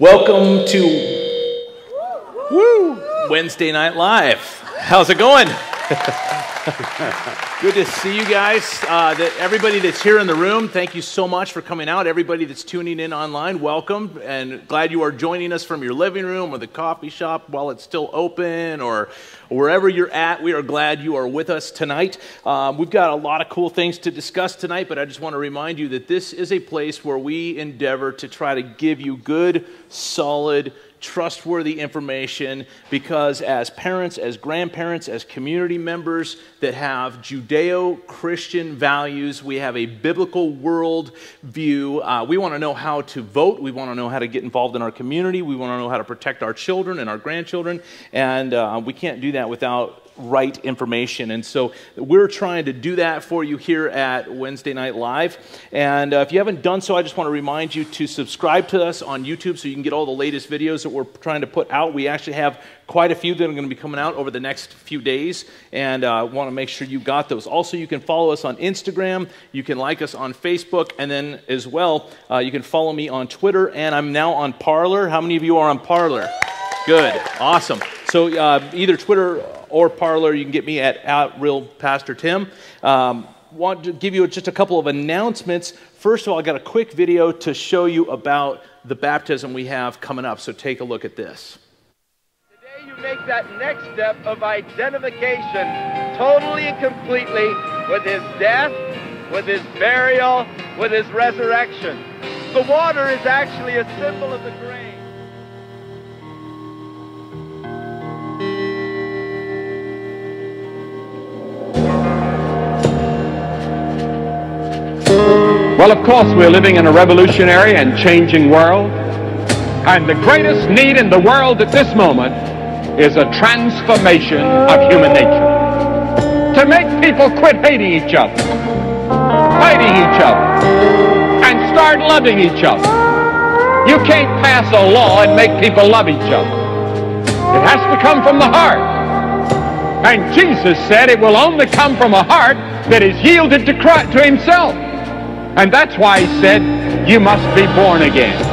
Welcome to Woo, Wednesday Night Live. How's it going? Good to see you guys. Uh, that everybody that's here in the room, thank you so much for coming out. Everybody that's tuning in online, welcome. And glad you are joining us from your living room or the coffee shop while it's still open or wherever you're at. We are glad you are with us tonight. Um, we've got a lot of cool things to discuss tonight, but I just want to remind you that this is a place where we endeavor to try to give you good, solid, trustworthy information because, as parents, as grandparents, as community members that have Judeo Christian values, we have a biblical world view. Uh, we want to know how to vote. We want to know how to get involved in our community. We want to know how to protect our children and our grandchildren. And uh, we can't do that without right information. And so we're trying to do that for you here at Wednesday Night Live. And uh, if you haven't done so, I just want to remind you to subscribe to us on YouTube so you can get all the latest videos that we're trying to put out. We actually have quite a few that are going to be coming out over the next few days, and I uh, want to make sure you got those. Also, you can follow us on Instagram, you can like us on Facebook, and then as well, uh, you can follow me on Twitter, and I'm now on Parler. How many of you are on Parler? Good, awesome. So uh, either Twitter or Parler. you can get me at, at Real Pastor Tim. Um, want to give you just a couple of announcements. First of all, I got a quick video to show you about the baptism we have coming up. So take a look at this. Today you make that next step of identification totally and completely with his death, with his burial, with his resurrection. The water is actually a symbol of the grave. Well, of course, we're living in a revolutionary and changing world. And the greatest need in the world at this moment is a transformation of human nature. To make people quit hating each other, fighting each other, and start loving each other. You can't pass a law and make people love each other. It has to come from the heart. And Jesus said it will only come from a heart that is yielded to Christ, to himself. And that's why he said, you must be born again.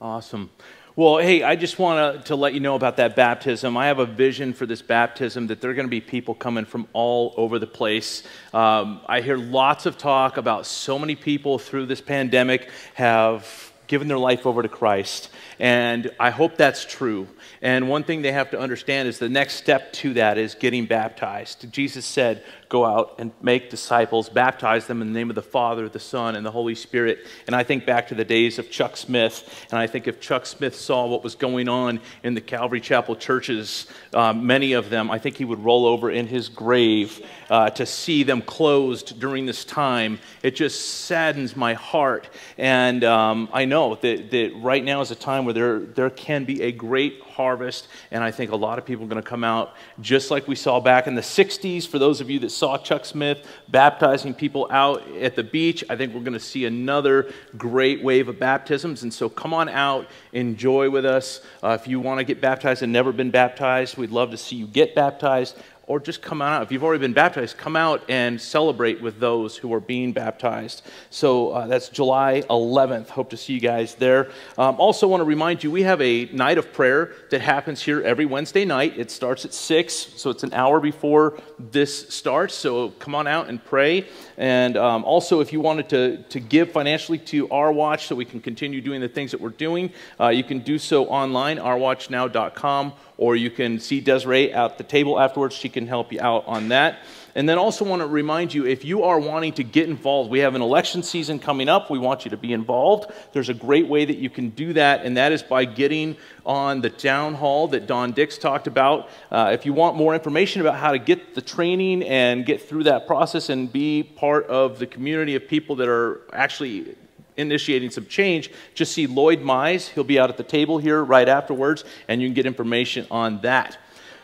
Awesome. Well, hey, I just want to let you know about that baptism. I have a vision for this baptism that there are going to be people coming from all over the place. Um, I hear lots of talk about so many people through this pandemic have given their life over to Christ. And I hope that's true. And one thing they have to understand is the next step to that is getting baptized. Jesus said, go out and make disciples, baptize them in the name of the Father, the Son, and the Holy Spirit. And I think back to the days of Chuck Smith, and I think if Chuck Smith saw what was going on in the Calvary Chapel churches, uh, many of them, I think he would roll over in his grave uh, to see them closed during this time. It just saddens my heart. And um, I know that, that right now is a time where there, there can be a great harvest, and I think a lot of people are going to come out just like we saw back in the 60s. For those of you that saw Chuck Smith baptizing people out at the beach, I think we're going to see another great wave of baptisms. And so come on out, enjoy with us. Uh, if you want to get baptized and never been baptized, we'd love to see you get baptized or just come out. If you've already been baptized, come out and celebrate with those who are being baptized. So uh, that's July 11th. Hope to see you guys there. Um, also, want to remind you we have a night of prayer that happens here every Wednesday night. It starts at 6, so it's an hour before this starts. So come on out and pray. And um, also, if you wanted to, to give financially to Our Watch so we can continue doing the things that we're doing, uh, you can do so online, ourwatchnow.com or you can see Desiree at the table afterwards. She can help you out on that. And then also want to remind you if you are wanting to get involved, we have an election season coming up. We want you to be involved. There's a great way that you can do that, and that is by getting on the town hall that Don Dix talked about. Uh, if you want more information about how to get the training and get through that process and be part of the community of people that are actually initiating some change, just see Lloyd Mize. He'll be out at the table here right afterwards, and you can get information on that.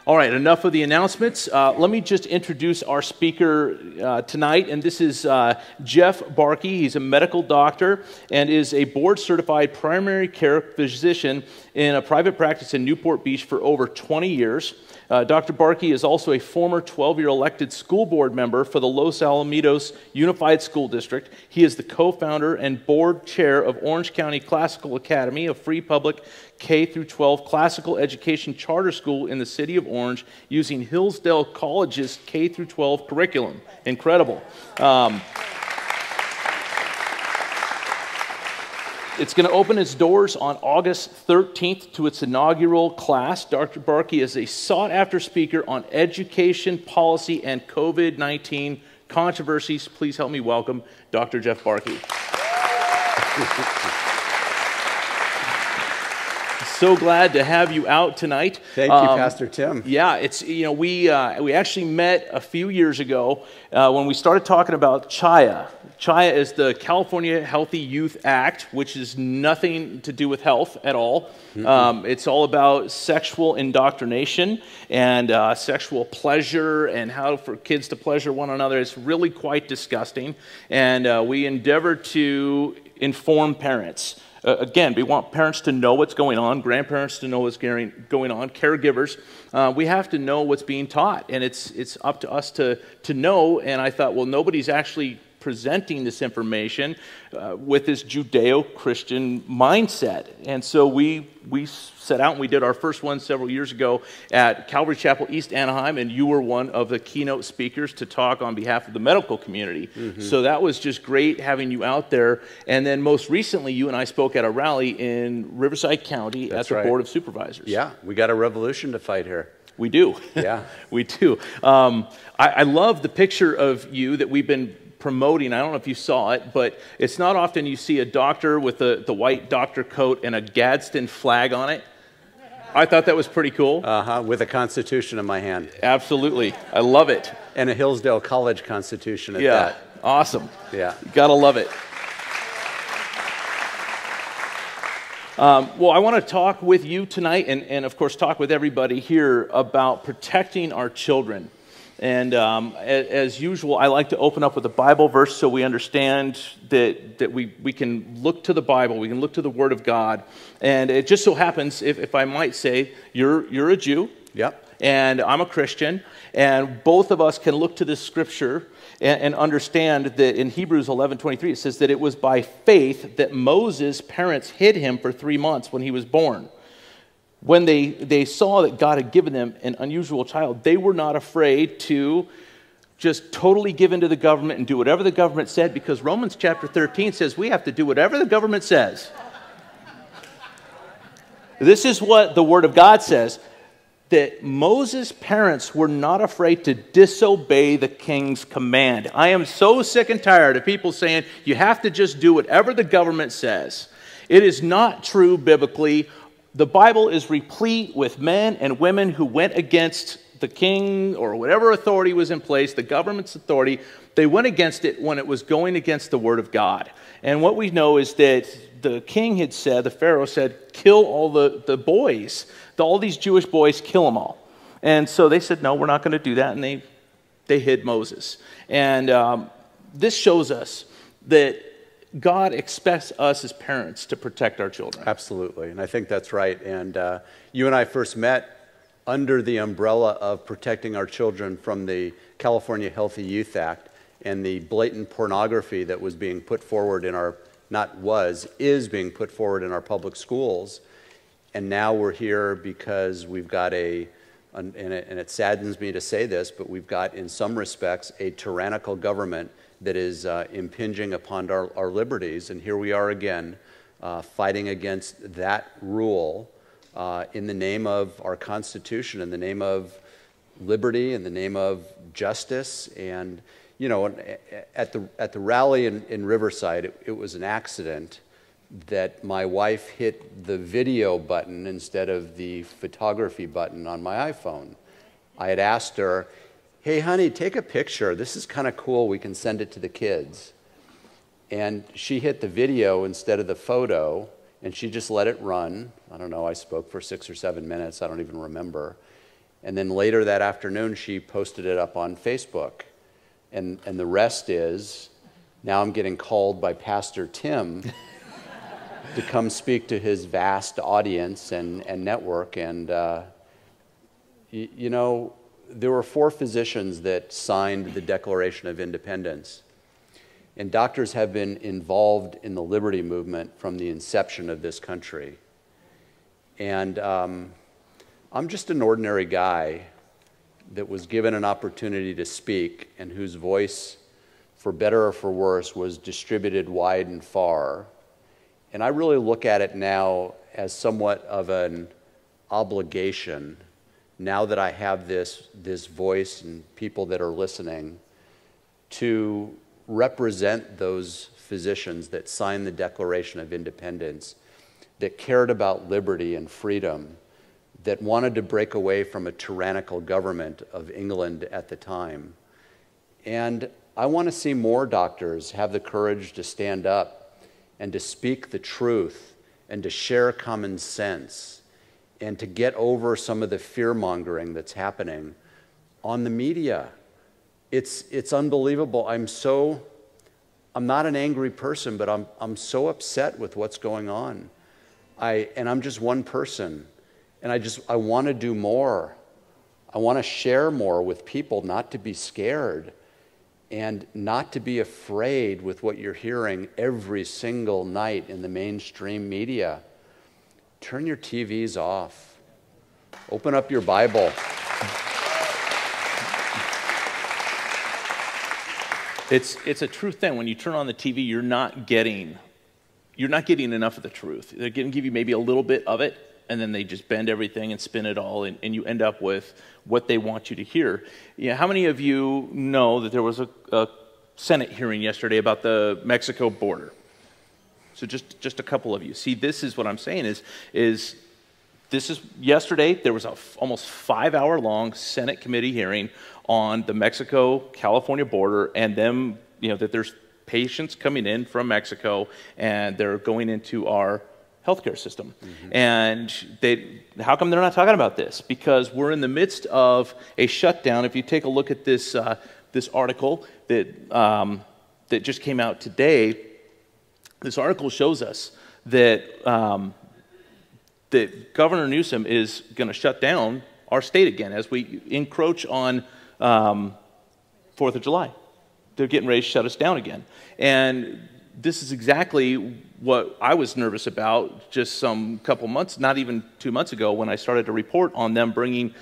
All right, enough of the announcements. Uh, let me just introduce our speaker uh, tonight, and this is uh, Jeff Barke. He's a medical doctor and is a board certified primary care physician in a private practice in Newport Beach for over 20 years. Uh, Dr. Barke is also a former 12 year elected school board member for the Los Alamitos Unified School District. He is the co founder and board chair of Orange County Classical Academy, a free public K through 12 classical education charter school in the city of Orange using Hillsdale College's K through 12 curriculum. Incredible. Um, It's going to open its doors on August 13th to its inaugural class. Dr. Barke is a sought after speaker on education, policy, and COVID 19 controversies. Please help me welcome Dr. Jeff Barke. so glad to have you out tonight. Thank you, um, Pastor Tim. Yeah, it's you know we uh, we actually met a few years ago uh, when we started talking about CHAYA. CHAYA is the California Healthy Youth Act, which is nothing to do with health at all. Mm-hmm. Um, it's all about sexual indoctrination and uh, sexual pleasure and how for kids to pleasure one another. It's really quite disgusting, and uh, we endeavor to inform parents. Uh, again, we want parents to know what's going on, grandparents to know what's going on, caregivers. Uh, we have to know what's being taught, and it's, it's up to us to, to know. And I thought, well, nobody's actually presenting this information uh, with this Judeo Christian mindset. And so we, we set out and we did our first one several years ago at Calvary Chapel East Anaheim, and you were one of the keynote speakers to talk on behalf of the medical community. Mm-hmm. So that was just great having you out there. And then most recently, you and I spoke at a rally in Riverside County That's at the right. Board of Supervisors. Yeah, we got a revolution to fight here. We do. Yeah. we do. Um, I, I, love the picture of you that we've been promoting. I don't know if you saw it, but it's not often you see a doctor with the, the white doctor coat and a Gadsden flag on it. I thought that was pretty cool. Uh huh. With a Constitution in my hand. Absolutely. I love it. And a Hillsdale College Constitution at yeah. that. Awesome. Yeah. gotta love it. Um, well, I want to talk with you tonight, and, and of course, talk with everybody here about protecting our children. And um, as, as, usual, I like to open up with a Bible verse so we understand that, that we, we can look to the Bible, we can look to the Word of God. And it just so happens, if, if I might say, you're, you're a Jew. Yep. And I'm a Christian. And both of us can look to this scripture and, and understand that in Hebrews 11 23, it says that it was by faith that Moses' parents hid him for three months when he was born when they, they saw that God had given them an unusual child, they were not afraid to just totally give into the government and do whatever the government said because Romans chapter 13 says we have to do whatever the government says. this is what the Word of God says that Moses' parents were not afraid to disobey the king's command. I am so sick and tired of people saying you have to just do whatever the government says. It is not true biblically the Bible is replete with men and women who went against the king or whatever authority was in place, the government's authority. They went against it when it was going against the word of God. And what we know is that the king had said, the Pharaoh said, kill all the, the boys. All these Jewish boys, kill them all. And so they said, no, we're not going to do that. And they, they hid Moses. And um, this shows us that God expects us as parents to protect our children. Absolutely, and I think that's right. And uh, you and I first met under the umbrella of protecting our children from the California Healthy Youth Act and the blatant pornography that was being put forward in our, not was, is being put forward in our public schools. And now we're here because we've got a, and it, and it saddens me to say this, but we've got, in some respects, a tyrannical government that is uh, impinging upon our, our, liberties. And here we are again, uh, fighting against that rule uh, in the name of our Constitution, in the name of liberty, in the name of justice. And, you know, at the, at the rally in, in Riverside, it, it was an accident that my wife hit the video button instead of the photography button on my iPhone. I had asked her, hey, honey, take a picture. This is kind of cool. We can send it to the kids. And she hit the video instead of the photo, and she just let it run. I don't know, I spoke for six or seven minutes. I don't even remember. And then later that afternoon, she posted it up on Facebook. And, and the rest is now I'm getting called by Pastor Tim to come speak to his vast audience and, and network. And, uh, y- you know, there were four physicians that signed the Declaration of Independence. And doctors have been involved in the liberty movement from the inception of this country. And um, I'm just an ordinary guy that was given an opportunity to speak and whose voice, for better or for worse, was distributed wide and far. And I really look at it now as somewhat of an obligation, now that I have this, this voice and people that are listening, to represent those physicians that signed the Declaration of Independence, that cared about liberty and freedom, that wanted to break away from a tyrannical government of England at the time. And I want to see more doctors have the courage to stand up and to speak the truth and to share common sense and to get over some of the fear mongering that's happening on the media. It's, it's unbelievable. I'm so, I'm not an angry person, but I'm, I'm so upset with what's going on. I, and I'm just one person. And I just, I want to do more. I want to share more with people, not to be scared and not to be afraid with what you're hearing every single night in the mainstream media. Turn your TVs off. Open up your Bible. It's, it's a true thing. When you turn on the TV, you're not getting you're not getting enough of the truth. They're going to give you maybe a little bit of it, and then they just bend everything and spin it all, and, and you end up with what they want you to hear. You know, how many of you know that there was a, a Senate hearing yesterday about the Mexico border? So just, just a couple of you. See, this is what I'm saying is, is this is yesterday there was a almost five hour long Senate committee hearing on the Mexico California border and them, you know, that there's patients coming in from Mexico and they're going into our healthcare system. Mm-hmm. And they, how come they're not talking about this? Because we're in the midst of a shutdown. If you take a look at this, uh, this article that, um, that just came out today, this article shows us that, um, that Governor Newsom is going to shut down our state again as we encroach on um, 4th of July. They're getting ready to shut us down again. And this is exactly what I was nervous about just some couple months, not even two months ago, when I started to report on them bringing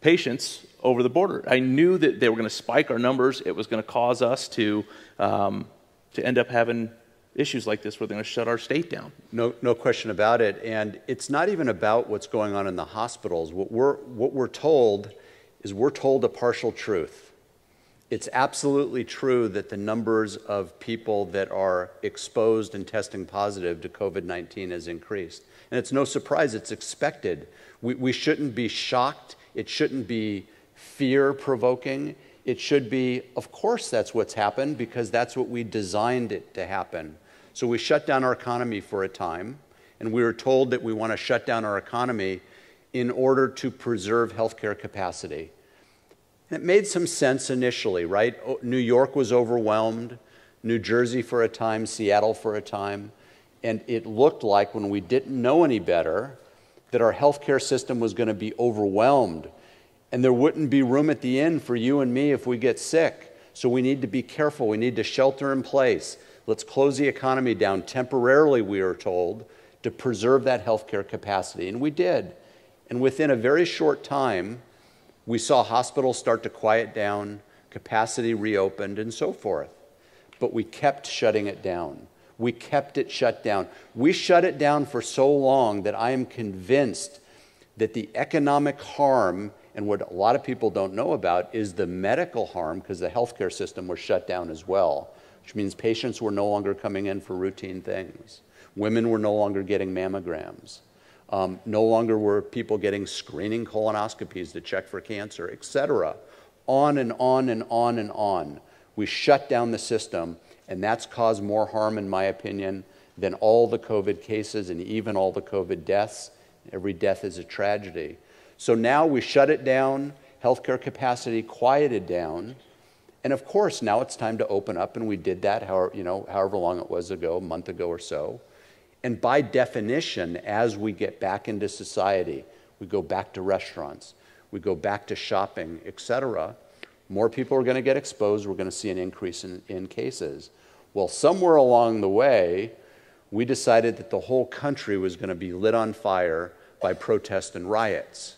patients over the border. I knew that they were going to spike our numbers. It was going to cause us to, um, to end up having issues like this where they're going to shut our state down. No, no question about it. And it's not even about what's going on in the hospitals. What we're, what we're told is we're told a partial truth it's absolutely true that the numbers of people that are exposed and testing positive to COVID 19 has increased. And it's no surprise, it's expected. We, we shouldn't be shocked, it shouldn't be fear provoking. It should be, of course, that's what's happened because that's what we designed it to happen. So we shut down our economy for a time, and we were told that we want to shut down our economy in order to preserve healthcare capacity. And it made some sense initially, right? Oh, New York was overwhelmed, New Jersey for a time, Seattle for a time. And it looked like when we didn't know any better that our healthcare system was going to be overwhelmed and there wouldn't be room at the end for you and me if we get sick. So we need to be careful. We need to shelter in place. Let's close the economy down temporarily, we are told, to preserve that healthcare capacity. And we did. And within a very short time, we saw hospitals start to quiet down, capacity reopened, and so forth. But we kept shutting it down. We kept it shut down. We shut it down for so long that I am convinced that the economic harm And what a lot of people don't know about is the medical harm because the healthcare system was shut down as well, which means patients were no longer coming in for routine things. Women were no longer getting mammograms. Um, no longer were people getting screening colonoscopies to check for cancer, et cetera. On and on and on and on. We shut down the system, and that's caused more harm, in my opinion, than all the COVID cases and even all the COVID deaths. Every death is a tragedy. So now we shut it down, healthcare capacity quieted down, and of course now it's time to open up, and we did that however, you know, however long it was ago, a month ago or so. And by definition, as we get back into society, we go back to restaurants, we go back to shopping, etc., more people are going to get exposed. We're going to see an increase in, in cases. Well, somewhere along the way, we decided that the whole country was going to be lit on fire by protests and riots.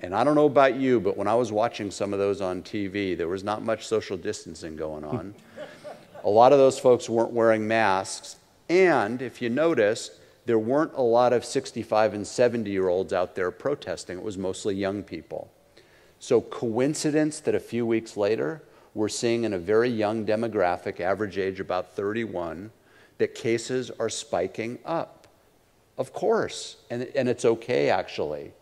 And I don't know about you, but when I was watching some of those on TV, there was not much social distancing going on. a lot of those folks weren't wearing masks. And if you notice, there weren't a lot of 65 and 70 year olds out there protesting. It was mostly young people. So, coincidence that a few weeks later, we're seeing in a very young demographic, average age about 31, that cases are spiking up. Of course, and, and it's okay actually.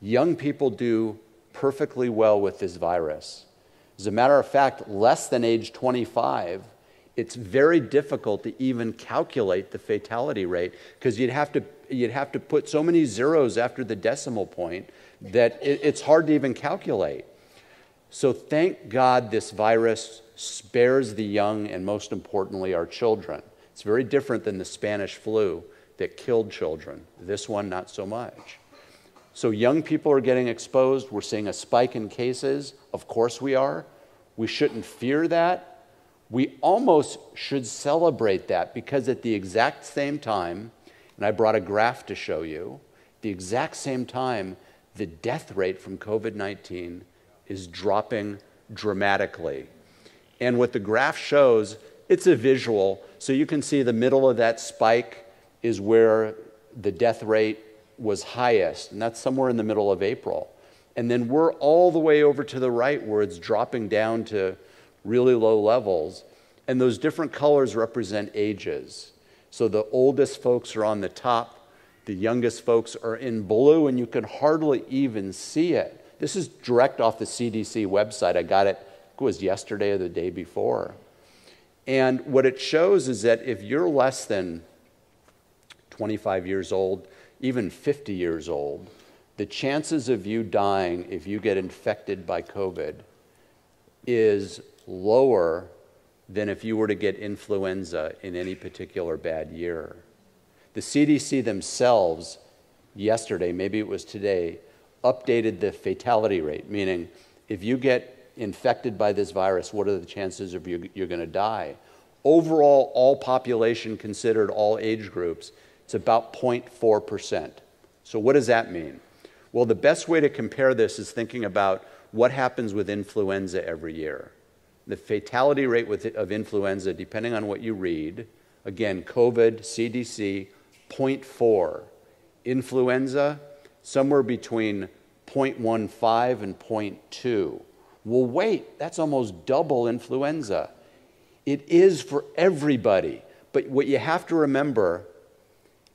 Young people do perfectly well with this virus. As a matter of fact, less than age 25, it's very difficult to even calculate the fatality rate because you'd have to you'd have to put so many zeros after the decimal point that it, it's hard to even calculate. So thank God this virus spares the young and most importantly our children. It's very different than the Spanish flu that killed children. This one not so much. So young people are getting exposed. We're seeing a spike in cases. Of course we are. We shouldn't fear that. We almost should celebrate that because at the exact same time, and I brought a graph to show you, the exact same time, the death rate from COVID 19 is dropping dramatically. And what the graph shows, it's a visual. So you can see the middle of that spike is where the death rate was highest, and that's somewhere in the middle of April. And then we're all the way over to the right where it's dropping down to really low levels. And those different colors represent ages. So the oldest folks are on the top, the youngest folks are in blue, and you can hardly even see it. This is direct off the CDC website. I got it, it was yesterday or the day before. And what it shows is that if you're less than 25 years old, even 50 years old, the chances of you dying if you get infected by COVID is lower than if you were to get influenza in any particular bad year. The CDC themselves, yesterday, maybe it was today, updated the fatality rate, meaning if you get infected by this virus, what are the chances of you, you're going to die? Overall, all population considered, all age groups, it's about 0.4%. So, what does that mean? Well, the best way to compare this is thinking about what happens with influenza every year. The fatality rate with, of influenza, depending on what you read, again, COVID, CDC, 0.4. Influenza, somewhere between 0.15 and 0.2. Well, wait, that's almost double influenza. It is for everybody. But what you have to remember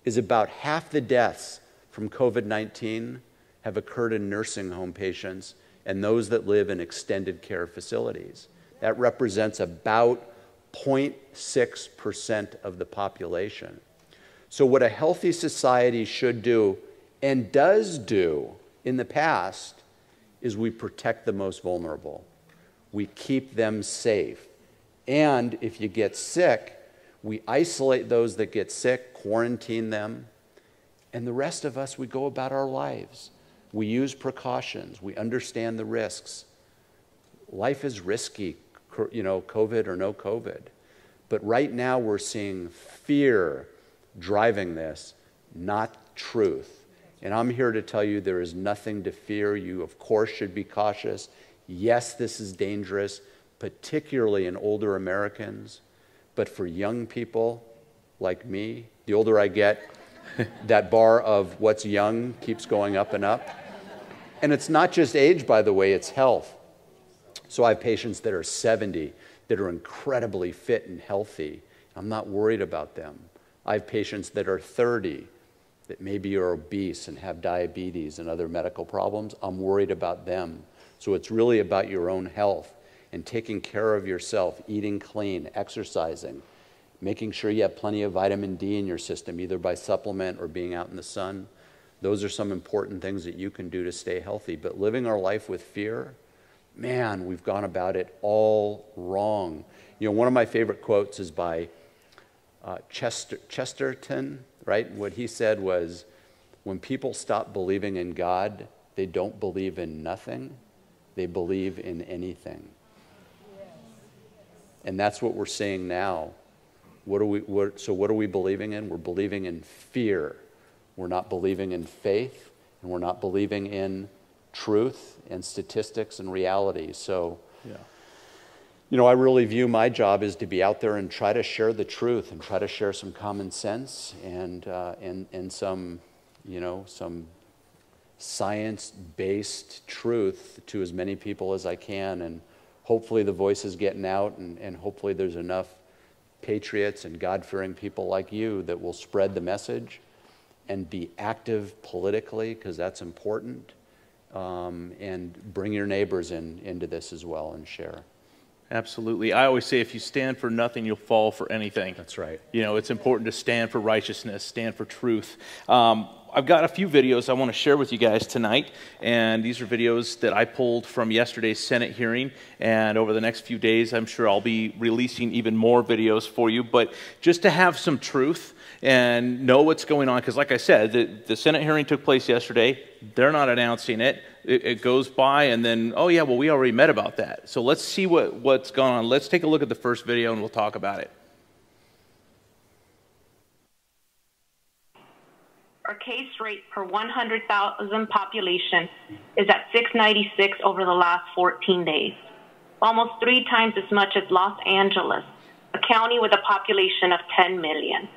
is about half the deaths from COVID 19 have occurred in nursing home patients and those that live in extended care facilities. That represents about 0.6% of the population. So, what a healthy society should do and does do in the past is we protect the most vulnerable. We keep them safe. And if you get sick, we isolate those that get sick, quarantine them, and the rest of us, we go about our lives. We use precautions, we understand the risks. Life is risky, you know, COVID or no COVID. But right now, we're seeing fear driving this, not truth. And I'm here to tell you there is nothing to fear. You, of course, should be cautious. Yes, this is dangerous, particularly in older Americans. But for young people like me, the older I get, that bar of what's young keeps going up and up. And it's not just age, by the way, it's health. So I have patients that are 70 that are incredibly fit and healthy. I'm not worried about them. I have patients that are 30 that maybe are obese and have diabetes and other medical problems. I'm worried about them. So it's really about your own health and taking care of yourself, eating clean, exercising, making sure you have plenty of vitamin D in your system, either by supplement or being out in the sun. Those are some important things that you can do to stay healthy. But living our life with fear, man, we've gone about it all wrong. You know, one of my favorite quotes is by uh, Chester, Chesterton, right? What he said was, when people stop believing in God, they don't believe in nothing, they believe in anything. And that's what we're seeing now. What are we, what, so, what are we believing in? We're believing in fear. We're not believing in faith, and we're not believing in truth and statistics and reality. So, yeah. you know, I really view my job is to be out there and try to share the truth and try to share some common sense and, uh, and, and some, you know, some science-based truth to as many people as I can. And hopefully the voice is getting out and, and hopefully there's enough patriots and God-fearing people like you that will spread the message and be active politically because that's important um, and bring your neighbors in into this as well and share. Absolutely. I always say if you stand for nothing, you'll fall for anything. That's right. You know, it's important to stand for righteousness, stand for truth. Um, I've got a few videos I want to share with you guys tonight, and these are videos that I pulled from yesterday's Senate hearing. And over the next few days, I'm sure I'll be releasing even more videos for you. But just to have some truth and know what's going on, because like I said, the, the Senate hearing took place yesterday. They're not announcing it. it. It goes by, and then, oh, yeah, well, we already met about that. So let's see what, what's going on. Let's take a look at the first video, and we'll talk about it. Our case rate per 100,000 population is at 696 over the last 14 days, almost three times as much as Los Angeles, a county with a population of 10 million.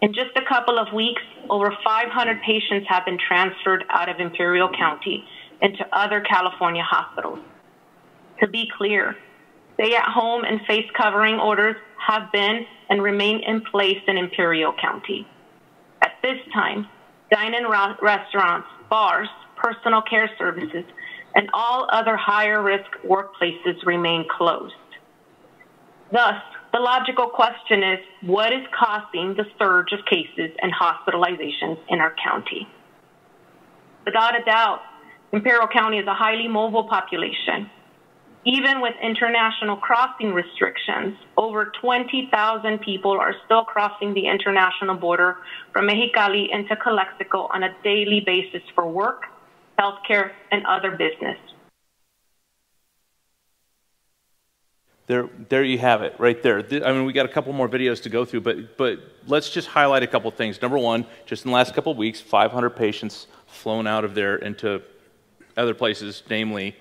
In just a couple of weeks, over 500 patients have been transferred out of Imperial County into other California hospitals. To be clear, stay at home and face covering orders have been and remain in place in Imperial County this time, dine-in restaurants, bars, personal care services, and all other higher risk workplaces remain closed. Thus, the logical question is, what is causing the surge of cases and hospitalizations in our county? Without a doubt, Imperial County is a highly mobile population even with international crossing restrictions, over 20,000 people are still crossing the international border from Mexicali into Calexico on a daily basis for work, healthcare, and other business. There, there you have it, right there. I mean, we got a couple more videos to go through, but, but let's just highlight a couple things. Number one, just in the last couple weeks, 500 patients flown out of there into other places, namely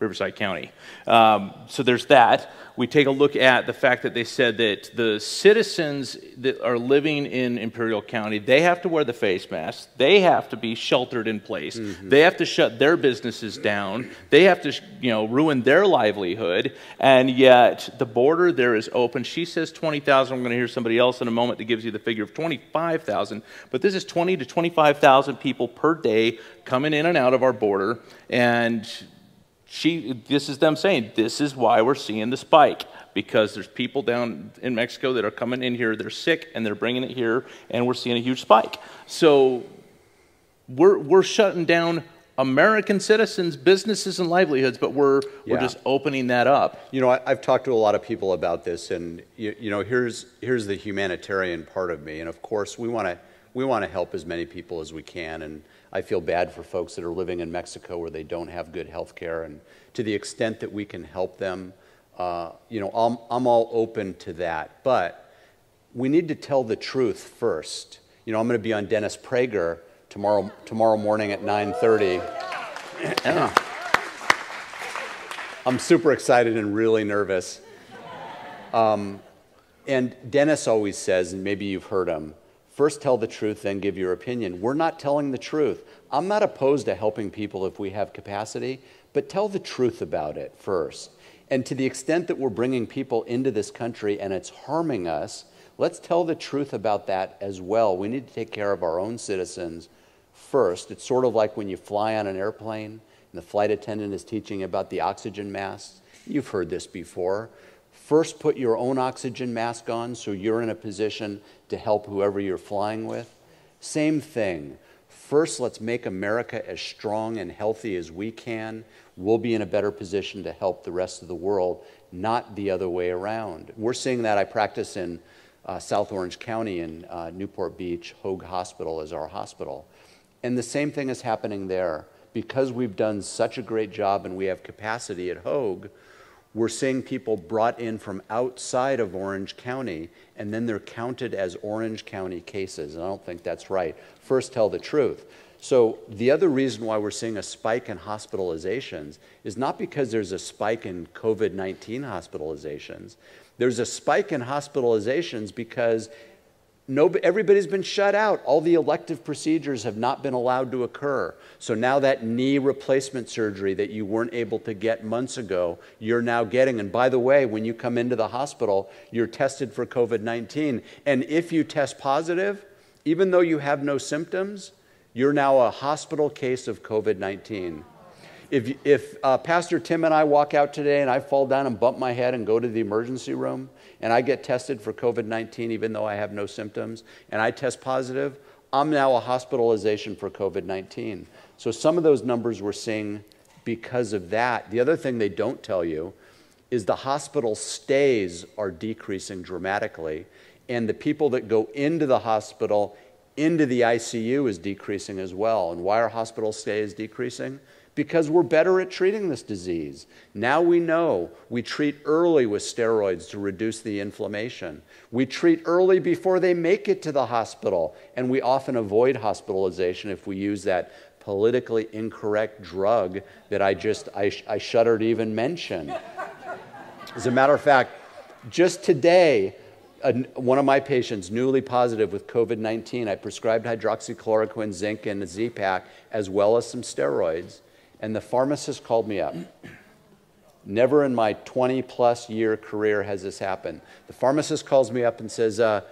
Riverside County. Um, so there's that. We take a look at the fact that they said that the citizens that are living in Imperial County, they have to wear the face mask. They have to be sheltered in place. Mm-hmm. They have to shut their businesses down. They have to, you know, ruin their livelihood. And yet the border there is open. She says 20,000. I'm going to hear somebody else in a moment that gives you the figure of 25,000. But this is 20 to 25,000 people per day coming in and out of our border. And she, this is them saying, this is why we're seeing the spike because there's people down in Mexico that are coming in here, they're sick, and they're bringing it here, and we're seeing a huge spike. So we're, we're shutting down American citizens' businesses and livelihoods, but we're, yeah. we're just opening that up. You know, I, have talked to a lot of people about this, and you, you know, here's, here's the humanitarian part of me. And of course, we want to we want to help as many people as we can. And I feel bad for folks that are living in Mexico where they don't have good health care. And to the extent that we can help them, uh, you know, I'm, I'm all open to that. But we need to tell the truth first. You know, I'm going to be on Dennis Prager tomorrow, tomorrow morning at 9.30. I'm super excited and really nervous. Um, and Dennis always says, and maybe you've heard him, First, tell the truth, then give your opinion. We're not telling the truth. I'm not opposed to helping people if we have capacity, but tell the truth about it first. And to the extent that we're bringing people into this country and it's harming us, let's tell the truth about that as well. We need to take care of our own citizens first. It's sort of like when you fly on an airplane and the flight attendant is teaching about the oxygen masks. You've heard this before. First, put your own oxygen mask on so you're in a position to help whoever you're flying with. Same thing. First, let's make America as strong and healthy as we can we'll be in a better position to help the rest of the world, not the other way around. We're seeing that. I practice in uh, South Orange County in uh, Newport Beach. Hoag Hospital is our hospital. And the same thing is happening there. Because we've done such a great job and we have capacity at Hoag, we're seeing people brought in from outside of Orange County, and then they're counted as Orange County cases. And I don't think that's right. First, tell the truth. So the other reason why we're seeing a spike in hospitalizations is not because there's a spike in COVID 19 hospitalizations. There's a spike in hospitalizations because nobody, everybody's been shut out. All the elective procedures have not been allowed to occur. So now that knee replacement surgery that you weren't able to get months ago, you're now getting. And by the way, when you come into the hospital, you're tested for COVID 19. And if you test positive, even though you have no symptoms, you're now a hospital case of COVID 19. If, if uh, Pastor Tim and I walk out today and I fall down and bump my head and go to the emergency room and I get tested for COVID 19, even though I have no symptoms, and I test positive, I'm now a hospitalization for COVID 19. So some of those numbers we're seeing because of that. The other thing they don't tell you is the hospital stays are decreasing dramatically, and the people that go into the hospital into the ICU is decreasing as well. And why are hospital stays decreasing? Because we're better at treating this disease. Now we know we treat early with steroids to reduce the inflammation. We treat early before they make it to the hospital, and we often avoid hospitalization if we use that politically incorrect drug that I just I, I shudder to even mention. As a matter of fact, just today, a, one of my patients, newly positive with COVID 19, I prescribed hydroxychloroquine, zinc, and a Z-Pak, as well as some steroids. And the pharmacist called me up. Never in my 20 plus year career has this happened. The pharmacist calls me up and says, uh,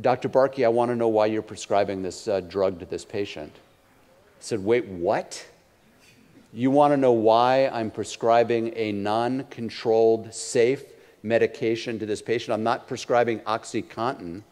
Dr. Barke, I want to know why you're prescribing this uh, drug to this patient. I said, Wait, what? You want to know why I'm prescribing a non controlled, safe, medication to this patient. I'm not prescribing OxyContin.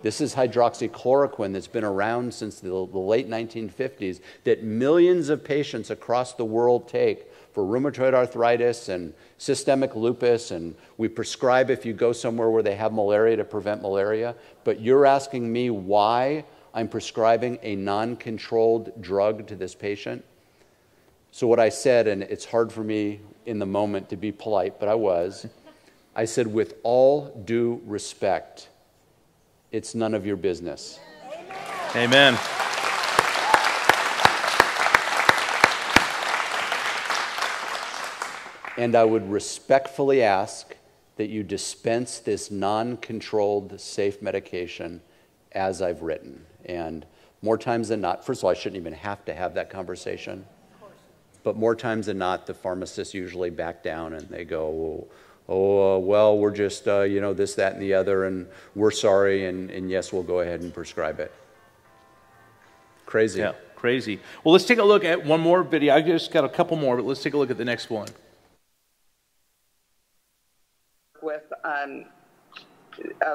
This is hydroxychloroquine that's been around since the, the, late 1950s that millions of patients across the world take for rheumatoid arthritis and systemic lupus. And we prescribe if you go somewhere where they have malaria to prevent malaria. But you're asking me why I'm prescribing a non controlled drug to this patient? So, what I said, and it's hard for me in the moment to be polite, but I was. I said, with all due respect, it's none of your business. Amen. And I would respectfully ask that you dispense this non controlled, safe medication as I've written. And more times than not, first of all, I shouldn't even have to have that conversation. But more times than not, the pharmacists usually back down and they go, well, oh, uh, well, we're just, uh, you know, this, that, and the other, and we're sorry, and, and yes, we'll go ahead and prescribe it. Crazy. Yeah, crazy. Well, let's take a look at one more video. I just got a couple more, but let's take a look at the next one. With um,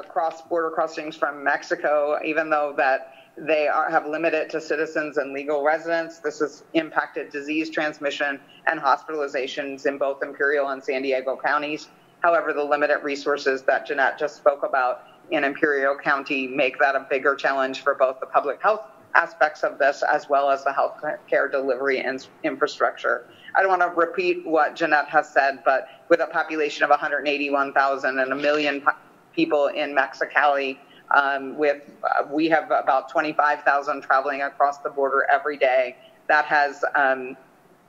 cross border crossings from Mexico, even though that they are, have limited to citizens and legal residents. This has impacted disease transmission and hospitalizations in both Imperial and San Diego counties. However, the limited resources that Jeanette just spoke about in Imperial County make that a bigger challenge for both the public health aspects of this as well as the health care delivery and infrastructure. I don't want to repeat what Jeanette has said, but with a population of 181,000 and a million people in Mexicali, um, with uh, we have about 25,000 traveling across the border every day. That has um,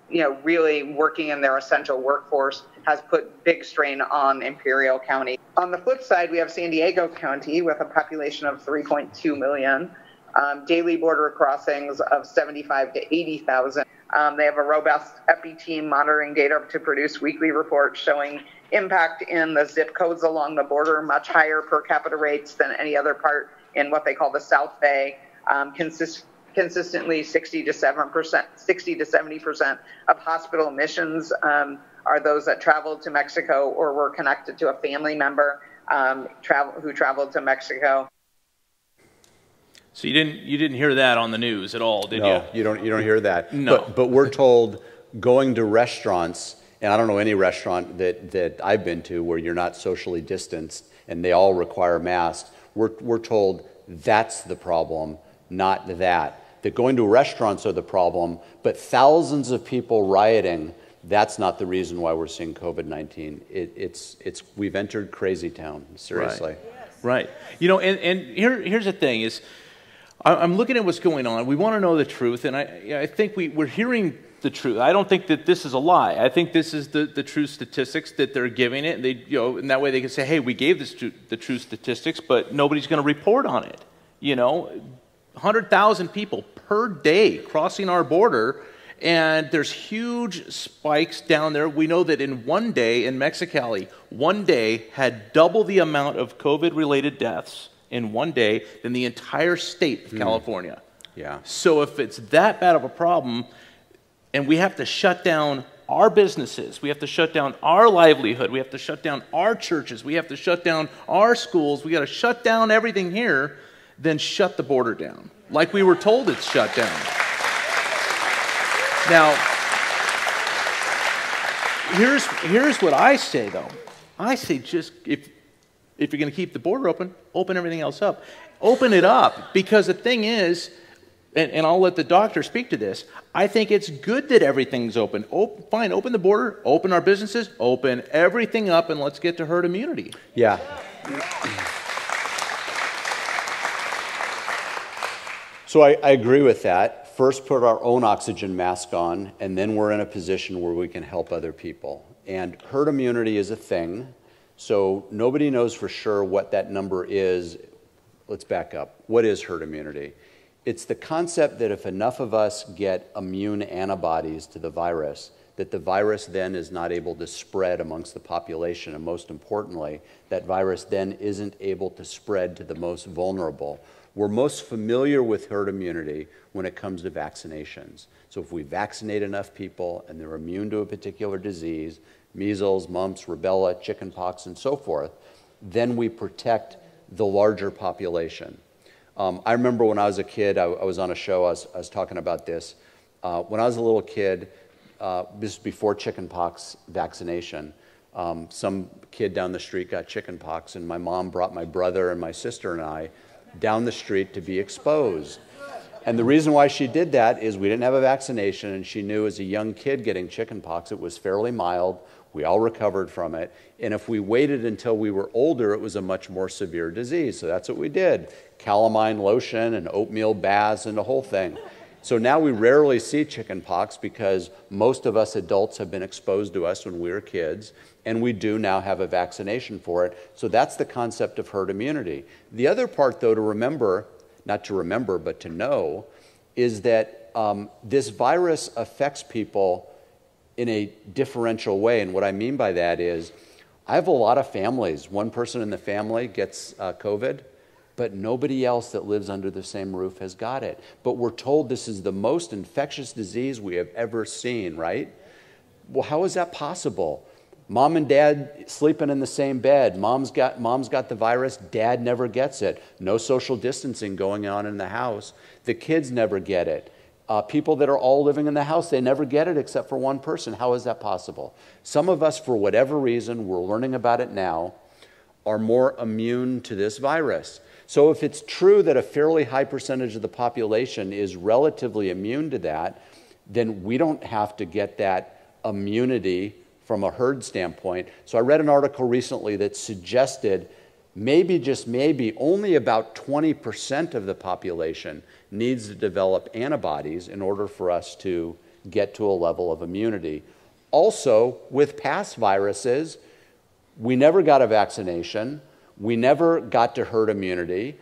you know, really working in their essential workforce has put big strain on Imperial County. On the flip side, we have San Diego County with a population of 3.2 million, um, daily border crossings of 75 to 80,000. Um, they have a robust EPI team monitoring data to produce weekly reports showing impact in the zip codes along the border, much higher per capita rates than any other part in what they call the South Bay. Um, consist- consistently 60 to 7 percent, 60 to 70 percent of hospital admissions um, are those that traveled to Mexico or were connected to a family member um, travel, who traveled to Mexico. So you didn't you didn't hear that on the news at all, did no, you? you don't you don't hear that. No. But, but we're told going to restaurants, and I don't know any restaurant that, that I've been to where you're not socially distanced and they all require masks. We're, we're told that's the problem, not that. That going to restaurants are the problem, but thousands of people rioting, that's not the reason why we're seeing COVID 19. It, it's, it's, we've entered crazy town, seriously. Right. right. You know, and, and here, here's the thing is, I'm looking at what's going on. We want to know the truth, and I, I think we, we're hearing the truth. I don't think that this is a lie. I think this is the, the true statistics that they're giving it, and they, you know, and that way they can say, "Hey, we gave this to, the true statistics, but nobody's going to report on it." You know, 100,000 people per day crossing our border, and there's huge spikes down there. We know that in one day in Mexicali, one day had double the amount of COVID-related deaths in one day than the entire state of mm. California. Yeah. So if it's that bad of a problem, and we have to shut down our businesses, we have to shut down our livelihood, we have to shut down our churches, we have to shut down our schools, we got to shut down everything here, then shut the border down. Like we were told it's shut down. Now, here's, here's what I say though. I say just if if you're going to keep the border open, open everything else up. Open it up because the thing is, and, and I'll let the doctor speak to this. I think it's good that everything's open. Open, fine, open the border, open our businesses, open everything up, and let's get to herd immunity. Yeah. So I, I agree with that. First, put our own oxygen mask on, and then we're in a position where we can help other people. And herd immunity is a thing. So nobody knows for sure what that number is. Let's back up. What is herd immunity? It's the concept that if enough of us get immune antibodies to the virus, that the virus then is not able to spread amongst the population. And most importantly, that virus then isn't able to spread to the most vulnerable. We're most familiar with herd immunity when it comes to vaccinations. So if we vaccinate enough people and they're immune to a particular disease, measles, mumps, rubella, chickenpox, and so forth, then we protect the larger population. Um, I remember when I was a kid, I, I was on a show, I was, I was talking about this. Uh, when I was a little kid, uh, this is before chickenpox vaccination, um, some kid down the street got chickenpox, and my mom brought my brother and my sister and I down the street to be exposed. And the reason why she did that is we didn't have a vaccination, and she knew as a young kid getting chickenpox, it was fairly mild. We all recovered from it. And if we waited until we were older, it was a much more severe disease. So that's what we did calamine lotion and oatmeal baths and the whole thing. So now we rarely see chickenpox because most of us adults have been exposed to us when we were kids, and we do now have a vaccination for it. So that's the concept of herd immunity. The other part, though, to remember, not to remember, but to know, is that um, this virus affects people in a differential way. And what I mean by that is, I have a lot of families. One person in the family gets uh, COVID, but nobody else that lives under the same roof has got it. But we're told this is the most infectious disease we have ever seen, right? Well, how is that possible? Mom and dad sleeping in the same bed. Mom's got, mom's got the virus. Dad never gets it. No social distancing going on in the house. The kids never get it. Uh, people that are all living in the house, they never get it except for one person. How is that possible? Some of us, for whatever reason, we're learning about it now, are more immune to this virus. So, if it's true that a fairly high percentage of the population is relatively immune to that, then we don't have to get that immunity from a herd standpoint. So, I read an article recently that suggested maybe, just maybe, only about 20% of the population needs to develop antibodies in order for us to get to a level of immunity. also with past viruses, we never got a vaccination, we never got to herd immunity,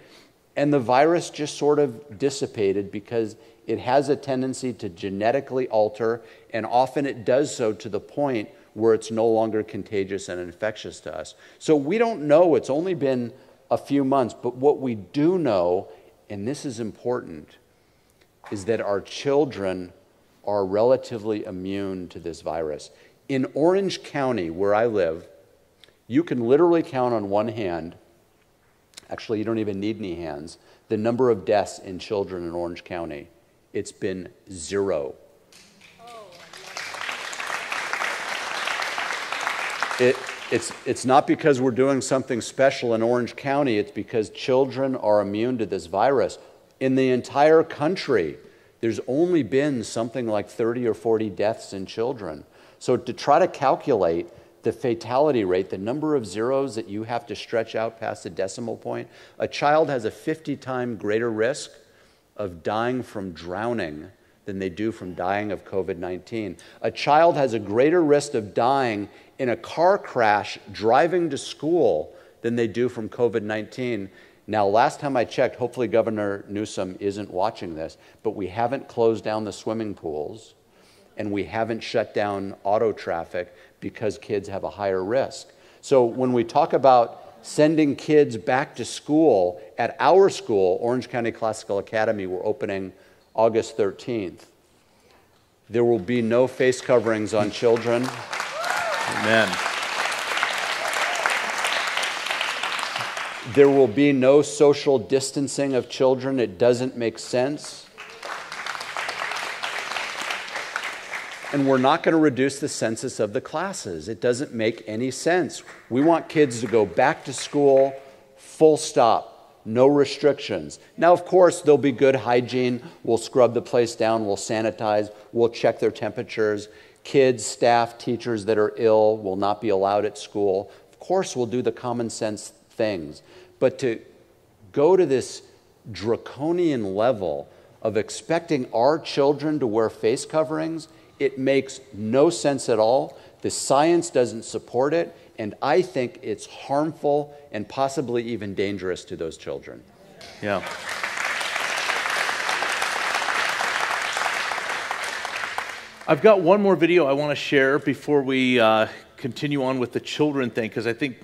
and the virus just sort of dissipated because it has a tendency to genetically alter, and often it does so to the point where it's no longer contagious and infectious to us. So we don't know, it's only been a few months, but what we do know, and this is important, is that our children are relatively immune to this virus. In Orange County, where I live, you can literally count on one hand, actually, you don't even need any hands, the number of deaths in children in Orange County. It's been zero. It, it's, it's not because we're doing something special in Orange County, it's because children are immune to this virus. In the entire country, there's only been something like 30 or 40 deaths in children. So to try to calculate the fatality rate, the number of zeros that you have to stretch out past the decimal point, a child has a 50 time greater risk of dying from drowning than they do from dying of COVID 19. A child has a greater risk of dying in a car crash driving to school than they do from COVID 19. Now, last time I checked, hopefully Governor Newsom isn't watching this, but we haven't closed down the swimming pools and we haven't shut down auto traffic because kids have a higher risk. So when we talk about sending kids back to school at our school, Orange County Classical Academy, we're opening August 13th. There will be no face coverings on children. Amen. There will be no social distancing of children. It doesn't make sense. And we're not going to reduce the census of the classes. It doesn't make any sense. We want kids to go back to school, full stop, no restrictions. Now, of course, there'll be good hygiene. We'll scrub the place down, we'll sanitize, we'll check their temperatures. Kids, staff, teachers that are ill will not be allowed at school. Of course, we'll do the common sense things. But to go to this draconian level of expecting our children to wear face coverings it makes no sense at all. The science doesn't support it, and I think it's harmful and possibly even dangerous to those children. Yeah. I've got one more video I want to share before we uh, continue on with the children thing, because I think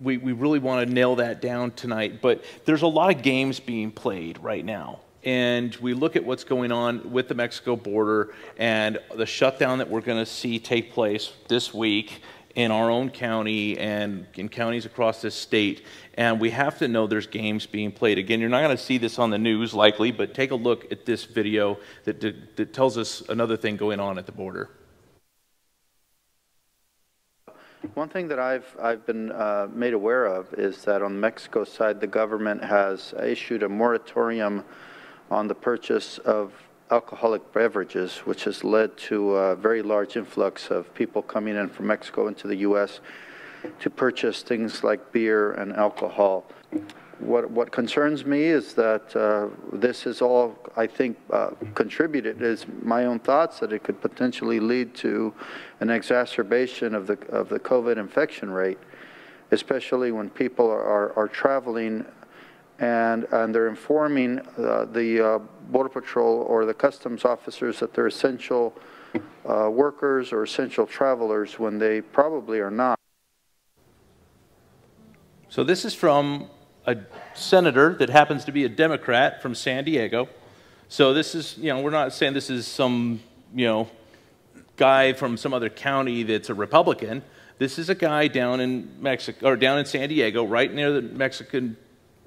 we, we really want to nail that down tonight. But there's a lot of games being played right now and we look at what's going on with the Mexico border and the shutdown that we're going to see take place this week in our own county and in counties across this state. And we have to know there's games being played. Again, you're not going to see this on the news likely, but take a look at this video that, that tells us another thing going on at the border. One thing that I've, I've been uh, made aware of is that on the Mexico side, the government has issued a moratorium on the purchase of alcoholic beverages, which has led to a very large influx of people coming in from Mexico into the U.S. to purchase things like beer and alcohol. What, what concerns me is that uh, this is all, I think, uh, contributed, is my own thoughts that it could potentially lead to an exacerbation of the, of the COVID infection rate, especially when people are, are, are traveling and, and they're informing uh, the uh, Border Patrol or the customs officers that they're essential uh, workers or essential travelers when they probably are not. So this is from a senator that happens to be a Democrat from San Diego. So this is, you know, we're not saying this is some, you know, guy from some other county that's a Republican. This is a guy down in Mexico or down in San Diego, right near the Mexican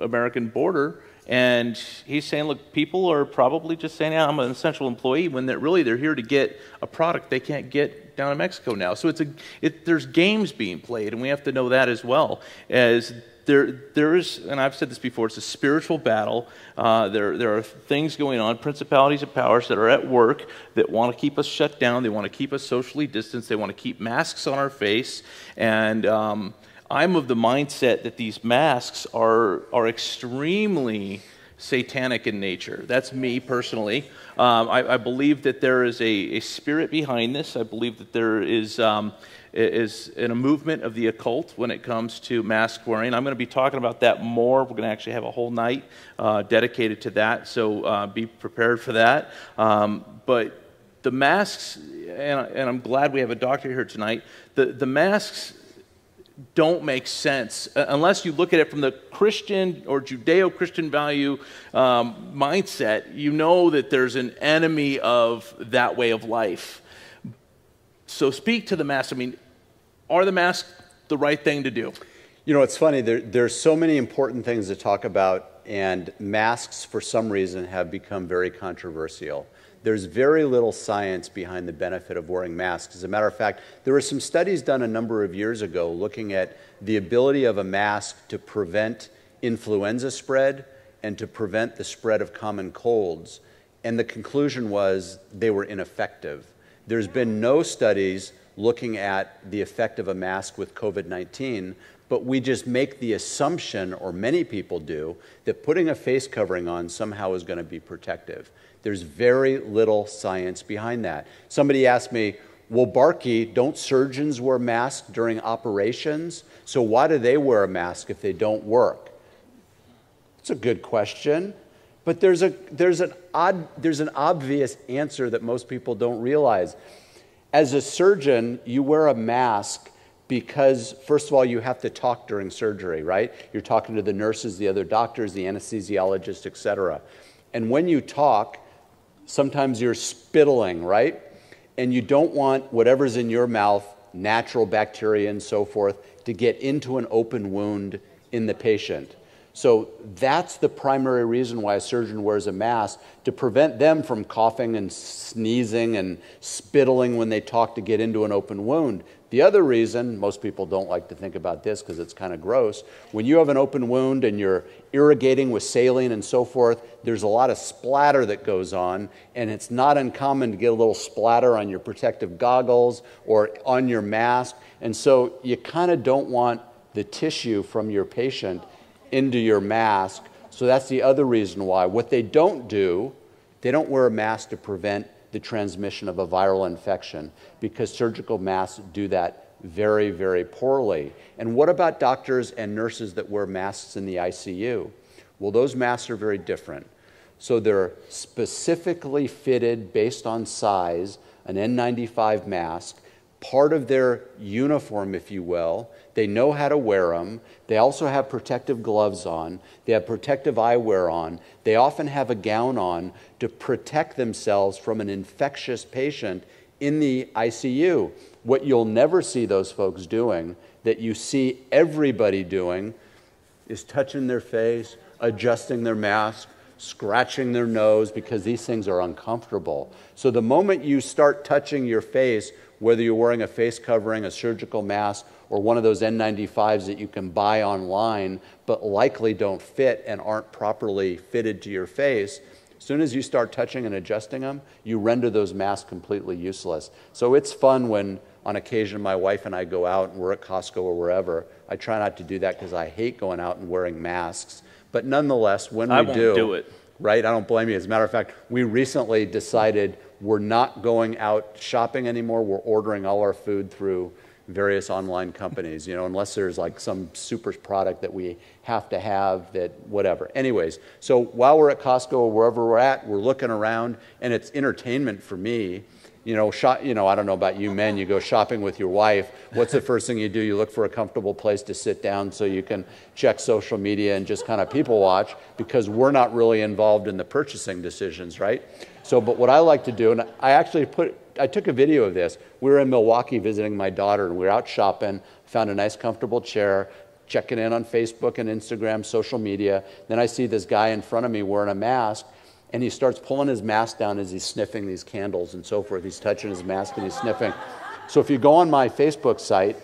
American border. And he's saying, look, people are probably just saying, yeah, I'm an essential employee, when they're, really they're here to get a product they can't get down in Mexico now. So it's a, it, there's games being played, and we have to know that as well. As there, there is, and I've said this before, it's a spiritual battle. Uh, there, there are things going on, principalities and powers that are at work that want to keep us shut down. They want to keep us socially distanced. They want to keep masks on our face. And, um, I'm of the mindset that these masks are, are extremely satanic in nature. That's me personally. Um, I, I, believe that there is a, a, spirit behind this. I believe that there is, um, is in a movement of the occult when it comes to mask wearing. I'm going to be talking about that more. We're going to actually have a whole night uh, dedicated to that, so uh, be prepared for that. Um, but the masks, and, and I'm glad we have a doctor here tonight, the, the masks don't make sense uh, unless you look at it from the Christian or Judeo Christian value um, mindset. You know that there's an enemy of that way of life. So, speak to the mask. I mean, are the masks the right thing to do? You know, it's funny. There, there's so many important things to talk about, and masks, for some reason, have become very controversial there's very little science behind the benefit of wearing masks. As a matter of fact, there were some studies done a number of years ago looking at the ability of a mask to prevent influenza spread and to prevent the spread of common colds. And the conclusion was they were ineffective. There's been no studies looking at the effect of a mask with COVID 19, but we just make the assumption, or many people do, that putting a face covering on somehow is going to be protective. There's very little science behind that. Somebody asked me, well, Barke, don't surgeons wear masks during operations? So why do they wear a mask if they don't work? It's a good question. But there's, a, there's, an odd, there's an obvious answer that most people don't realize. As a surgeon, you wear a mask because, first of all, you have to talk during surgery, right? You're talking to the nurses, the other doctors, the anesthesiologist, et cetera. And when you talk, Sometimes you're spittling, right? And you don't want whatever's in your mouth, natural bacteria and so forth, to get into an open wound in the patient. So that's the primary reason why a surgeon wears a mask to prevent them from coughing and sneezing and spittling when they talk to get into an open wound. The other reason, most people don't like to think about this because it's kind of gross, when you have an open wound and you're irrigating with saline and so forth, there's a lot of splatter that goes on, and it's not uncommon to get a little splatter on your protective goggles or on your mask. And so you kind of don't want the tissue from your patient into your mask. So that's the other reason why. What they don't do, they don't wear a mask to prevent the transmission of a viral infection because surgical masks do that very, very poorly. And what about doctors and nurses that wear masks in the ICU? Well, those masks are very different. So they're specifically fitted based on size, an N95 mask, part of their uniform, if you will. They know how to wear them. They also have protective gloves on. They have protective eyewear on. They often have a gown on to protect themselves from an infectious patient in the ICU. What you'll never see those folks doing, that you see everybody doing, is touching their face, adjusting their mask, scratching their nose because these things are uncomfortable. So the moment you start touching your face, whether you're wearing a face covering, a surgical mask, or one of those N95s that you can buy online but likely don't fit and aren't properly fitted to your face, as soon as you start touching and adjusting them, you render those masks completely useless. So it's fun when, on occasion, my wife and I go out and we're at Costco or wherever. I try not to do that because I hate going out and wearing masks. But nonetheless, when we I won't do, do it. right? I don't blame you. As a matter of fact, we recently decided we're not going out shopping anymore. We're ordering all our food through various online companies, you know, unless there's like some super product that we have to have that whatever. Anyways, so while we're at Costco or wherever we're at, we're looking around and it's entertainment for me. You know, shop, you know, I don't know about you men, you go shopping with your wife. What's the first thing you do? You look for a comfortable place to sit down so you can check social media and just kind of people watch because we're not really involved in the purchasing decisions, right? So, but what I like to do, and I actually put I took a video of this. We were in Milwaukee visiting my daughter, and we were out shopping, found a nice, comfortable chair, checking in on Facebook and Instagram, social media. Then I see this guy in front of me wearing a mask, and he starts pulling his mask down as he's sniffing these candles and so forth. He's touching his mask and he's sniffing. So if you go on my Facebook site,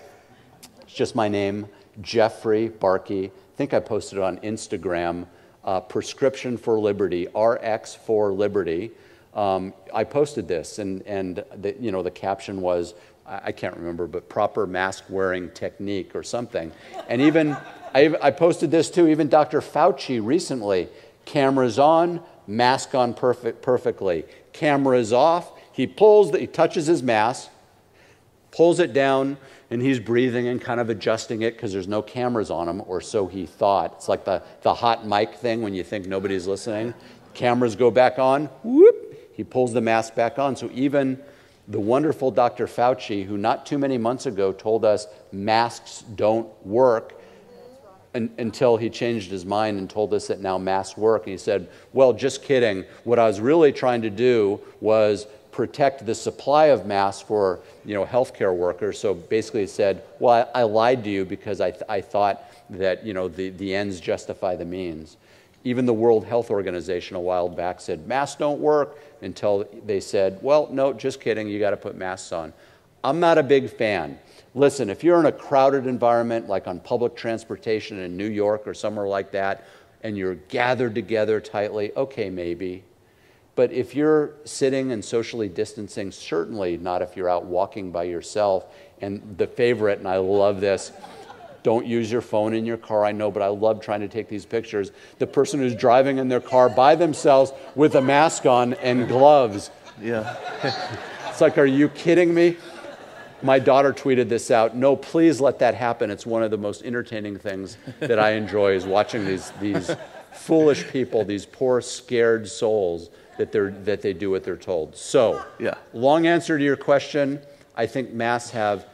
it's just my name, Jeffrey Barke. I think I posted it on Instagram. Uh, Prescription for Liberty, RX for Liberty. Um, I posted this, and, and the, you know, the caption was, I, can't remember, but proper mask wearing technique or something. And even, I, I posted this too, even Dr. Fauci recently Cameras on, mask on perfect, perfectly. Cameras off, he pulls, the, he touches his mask, pulls it down, and he's breathing and kind of adjusting it because there's no cameras on him, or so he thought. It's like the, the hot mic thing when you think nobody's listening. Cameras go back on, whoop, he pulls the mask back on. So even the wonderful Dr. Fauci, who not too many months ago told us masks don't work, until he changed his mind and told us that now masks work. And he said, Well, just kidding. What I was really trying to do was protect the supply of masks for you know, healthcare workers. So basically, he said, Well, I, I lied to you because I, th- I thought that you know, the, the ends justify the means. Even the World Health Organization a while back said masks don't work until they said, Well, no, just kidding, you got to put masks on. I'm not a big fan. Listen, if you're in a crowded environment like on public transportation in New York or somewhere like that, and you're gathered together tightly, okay, maybe. But if you're sitting and socially distancing, certainly not if you're out walking by yourself. And the favorite, and I love this, don't use your phone in your car, I know, but I love trying to take these pictures. The person who's driving in their car by themselves with a mask on and gloves. Yeah. it's like, are you kidding me? My daughter tweeted this out. No, please let that happen. It's one of the most entertaining things that I enjoy is watching these, these foolish people, these poor, scared souls that, they're, that they do what they're told. So, yeah. long answer to your question I think masks have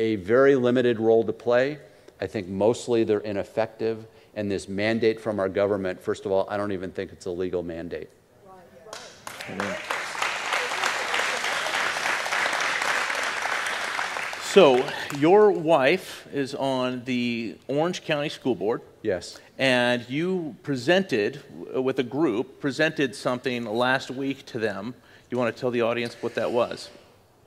a very limited role to play. I think mostly they're ineffective. And this mandate from our government, first of all, I don't even think it's a legal mandate. Right, right. So, your wife is on the Orange County School Board. Yes. And you presented with a group, presented something last week to them. You want to tell the audience what that was?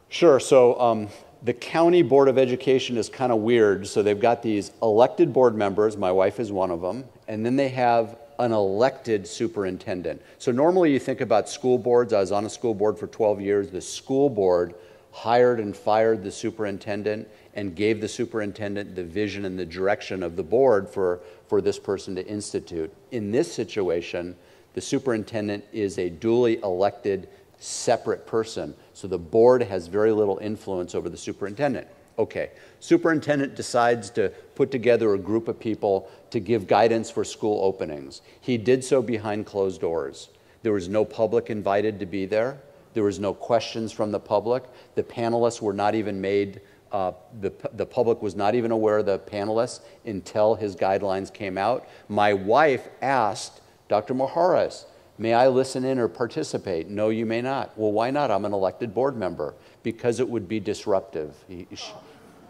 Sure. So, um, the County Board of Education is kind of weird. So, they've got these elected board members, my wife is one of them, and then they have an elected superintendent. So, normally you think about school boards. I was on a school board for 12 years. The school board hired and fired the superintendent and gave the superintendent the vision and the direction of the board for, for this person to institute. In this situation, the superintendent is a duly elected separate person, so the board has very little influence over the superintendent. Okay, superintendent decides to put together a group of people to give guidance for school openings. He did so behind closed doors. There was no public invited to be there. There was no questions from the public. The panelists were not even made, uh, the, the public was not even aware of the panelists until his guidelines came out. My wife asked Dr. Mijares, May I listen in or participate? No, you may not. Well, why not? I'm an elected board member. Because it would be disruptive, he, she,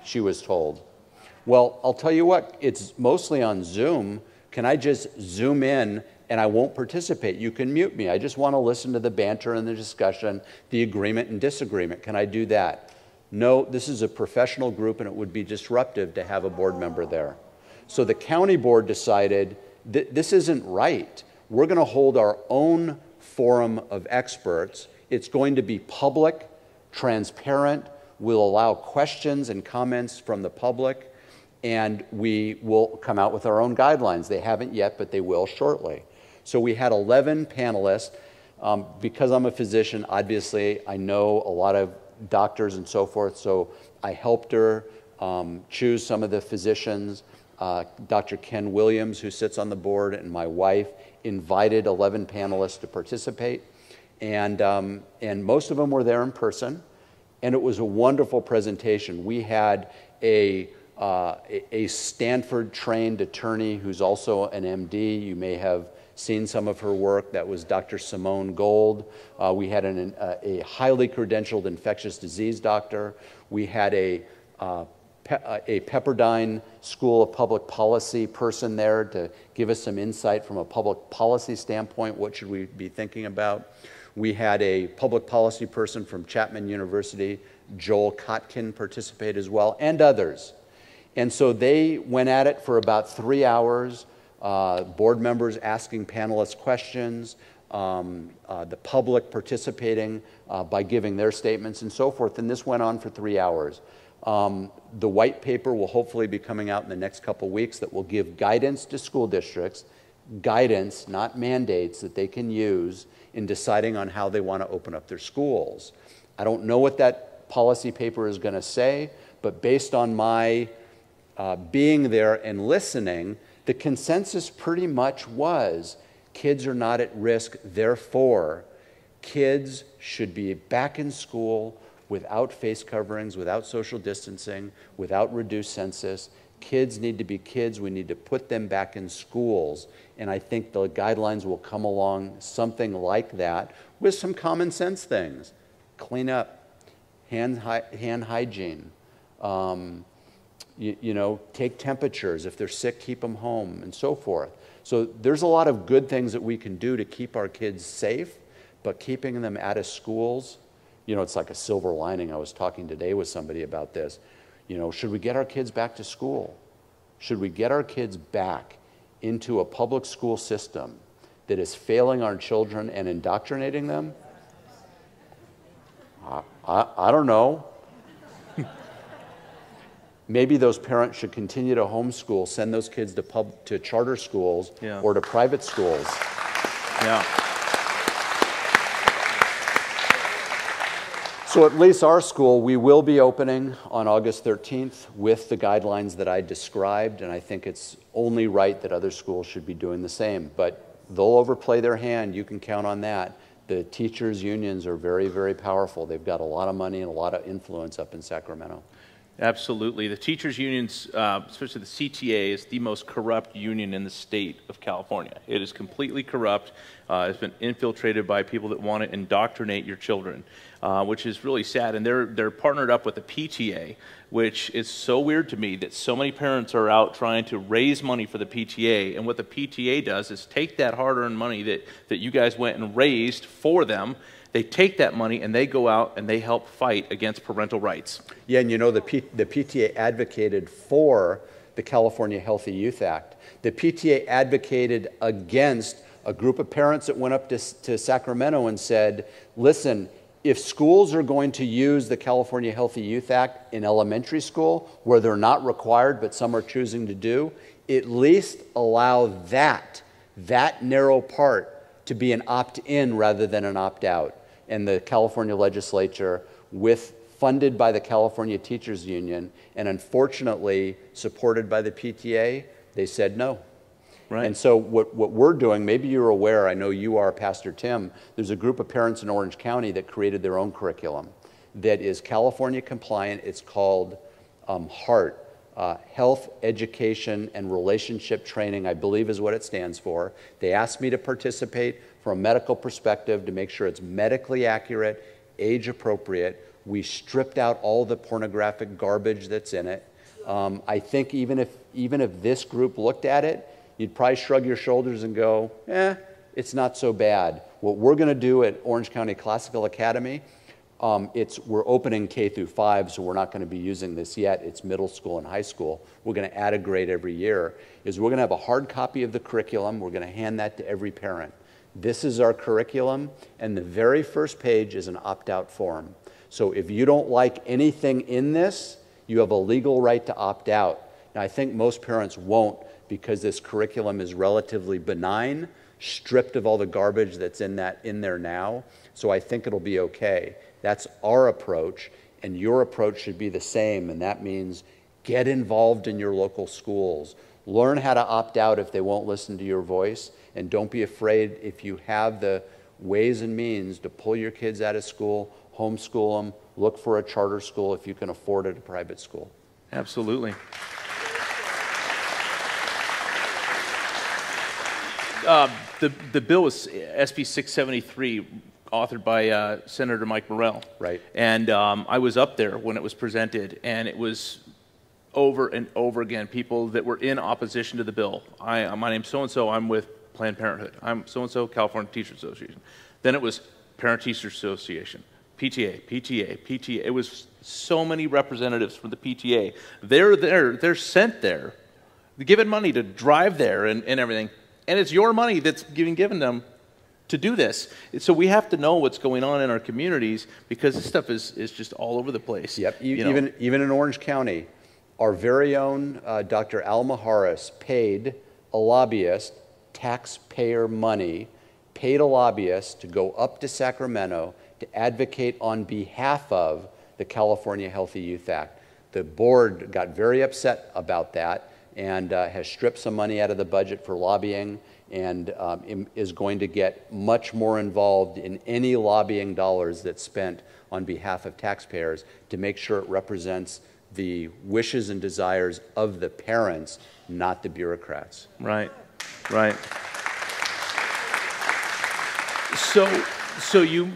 she was told. Well, I'll tell you what, it's mostly on Zoom. Can I just zoom in and I won't participate. You can mute me. I just want to listen to the banter and the discussion, the agreement and disagreement. Can I do that? No, this is a professional group and it would be disruptive to have a board member there. So the county board decided th- this isn't right. We're going to hold our own forum of experts. It's going to be public, transparent. We'll allow questions and comments from the public, and we will come out with our own guidelines. They haven't yet, but they will shortly. So we had 11 panelists. Um, because I'm a physician, obviously, I know a lot of doctors and so forth, so I helped her um, choose some of the physicians. Uh, Dr. Ken Williams, who sits on the board, and my wife invited 11 panelists to participate. And, um, and most of them were there in person. And it was a wonderful presentation. We had a, uh, a Stanford trained attorney who's also an MD. You may have seen some of her work. That was Dr. Simone Gold. Uh, we had an, uh, a highly credentialed infectious disease doctor. We had a, uh, pe- uh, a Pepperdine School of Public Policy person there to give us some insight from a public policy standpoint. What should we be thinking about? We had a public policy person from Chapman University, Joel Kotkin, participate as well, and others. And so they went at it for about three hours uh, board members asking panelists questions, um, uh, the public participating uh, by giving their statements and so forth. And this went on for three hours. Um, the white paper will hopefully be coming out in the next couple weeks that will give guidance to school districts, guidance, not mandates, that they can use in deciding on how they want to open up their schools. I don't know what that policy paper is going to say, but based on my uh, being there and listening, the consensus pretty much was kids are not at risk, therefore, kids should be back in school without face coverings, without social distancing, without reduced census. Kids need to be kids. We need to put them back in schools. And I think the guidelines will come along something like that with some common sense things clean up, hand, hand hygiene. Um, you, you, know, take temperatures. If they're sick, keep them home, and so forth. So there's a lot of good things that we can do to keep our kids safe, but keeping them out of schools, you know, it's like a silver lining. I was talking today with somebody about this. You know, should we get our kids back to school? Should we get our kids back into a public school system that is failing our children and indoctrinating them? I, I, I don't know. Maybe those parents should continue to homeschool, send those kids to, pub, to charter schools yeah. or to private schools. Yeah. So, at least our school, we will be opening on August 13th with the guidelines that I described, and I think it's only right that other schools should be doing the same. But they'll overplay their hand, you can count on that. The teachers' unions are very, very powerful. They've got a lot of money and a lot of influence up in Sacramento. Absolutely. The teachers' unions, uh, especially the CTA, is the most corrupt union in the state of California. It is completely corrupt. Uh, it's been infiltrated by people that want to indoctrinate your children, uh, which is really sad. And they're, they're partnered up with the PTA, which is so weird to me that so many parents are out trying to raise money for the PTA. And what the PTA does is take that hard earned money that, that you guys went and raised for them they take that money and they go out and they help fight against parental rights. Yeah, and you know, the, P- the PTA advocated for the California Healthy Youth Act. The PTA advocated against a group of parents that went up to, to Sacramento and said, listen, if schools are going to use the California Healthy Youth Act in elementary school, where they're not required but some are choosing to do, at least allow that, that narrow part, to be an opt in rather than an opt out and the California legislature with funded by the California Teachers Union and unfortunately supported by the PTA, they said no. Right. And so what, what we're doing, maybe you're aware, I know you are, Pastor Tim, there's a group of parents in Orange County that created their own curriculum that is California compliant. It's called um, HEART, uh, Health, Education, and Relationship Training, I believe is what it stands for. They asked me to participate from a medical perspective to make sure it's medically accurate, age appropriate. We stripped out all the pornographic garbage that's in it. Um, I think even if, even if this group looked at it, you'd probably shrug your shoulders and go, eh, it's not so bad. What we're going to do at Orange County Classical Academy, um, it's, we're opening K through 5, so we're not going to be using this yet. It's middle school and high school. We're going to add a grade every year. Is we're going to have a hard copy of the curriculum. We're going to hand that to every parent. This is our curriculum, and the very first page is an opt out form. So if you don't like anything in this, you have a legal right to opt out. Now, I think most parents won't because this curriculum is relatively benign, stripped of all the garbage that's in, that, in there now. So I think it'll be okay. That's our approach, and your approach should be the same, and that means get involved in your local schools. Learn how to opt out if they won't listen to your voice and don't be afraid if you have the ways and means to pull your kids out of school, homeschool them, look for a charter school if you can afford it, a private school. Absolutely. Uh, the, the bill was SB 673, authored by uh, Senator Mike Morrell. Right. And um, I was up there when it was presented, and it was over and over again people that were in opposition to the bill. I, uh, my name's so and so. I'm with Planned Parenthood. I'm so and so, California Teachers Association. Then it was Parent Teachers Association, PTA, PTA, PTA. It was so many representatives from the PTA. They're there, they're sent there, they're given money to drive there and, and everything. And it's your money that's being given them to do this. So we have to know what's going on in our communities because this stuff is, is just all over the place. Yep, you, you even, even in Orange County, our very own uh, Dr. Al Mijares paid a lobbyist taxpayer money, paid a lobbyist to go up to Sacramento to advocate on behalf of the California Healthy Youth Act. The board got very upset about that and uh, has stripped some money out of the budget for lobbying and um, is going to get much more involved in any lobbying dollars that's spent on behalf of taxpayers to make sure it represents the wishes and desires of the parents, not the bureaucrats. Right, right. So, so you